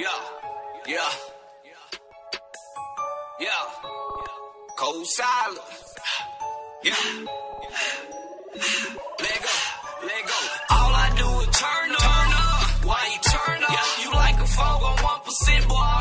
Yeah, yeah, yeah. Cold silent. Yeah. Let go, let go. All I do is turn up. Why you turn up? You like a phone on one percent, boy.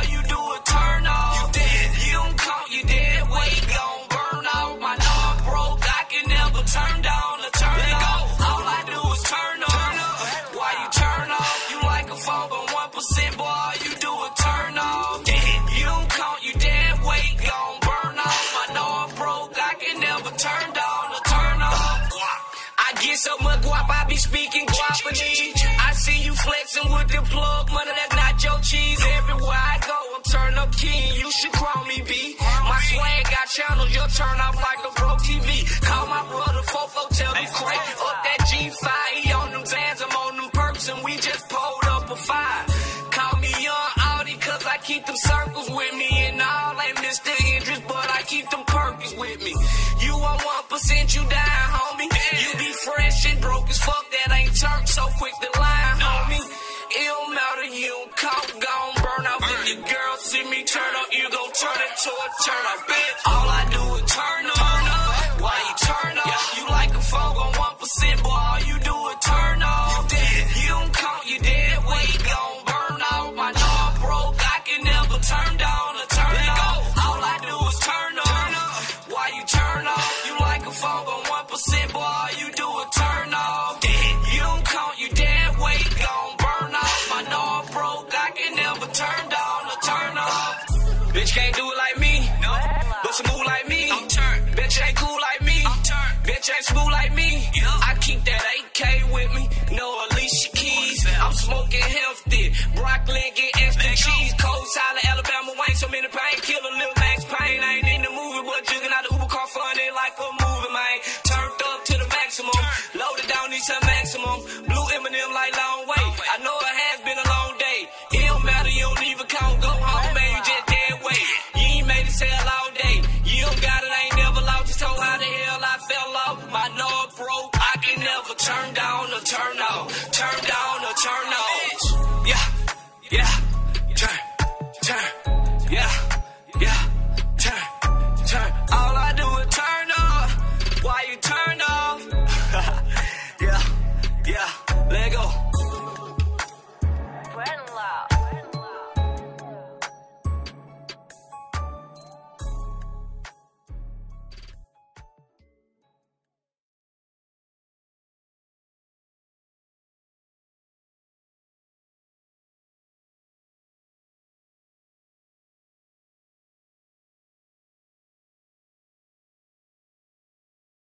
So much guap, I be speaking guapanese. I see you flexing with the plug, money that's not your cheese. Everywhere I go, I'm turn up king. You should call me B. My swag got channels, you'll turn off like a broke TV. Call my brother Fofo, tell him Frank up that G5. He on them Zans, I'm on them perks, and we just pulled up a five. Call me young Audi, cause I keep them circles with me. And all ain't Mr. Idris, but I keep them perkins with me. You one percent, you die, matter, you don't gon' burn out. If your girl see me turn up, you gon' turn into a turn up, bitch. All I do Bitch can't do it like me. No. Bust a move like me. I'm turned. Bitch ain't cool like me. I'm turned. Bitch ain't smooth like me. Yeah. I keep that AK with me. No Alicia Keys. I'm smoking healthy. Broccoli and get extra cheese. Cold salad, Alabama Wayne. Off. My